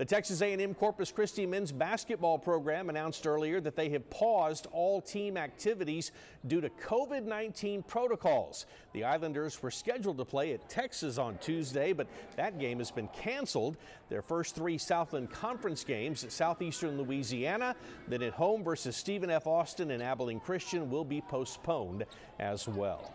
The Texas A&M Corpus Christi men's basketball program announced earlier that they have paused all team activities due to COVID-19 protocols. The Islanders were scheduled to play at Texas on Tuesday, but that game has been canceled. Their first three Southland Conference games at Southeastern Louisiana, then at home versus Stephen F. Austin and Abilene Christian will be postponed as well.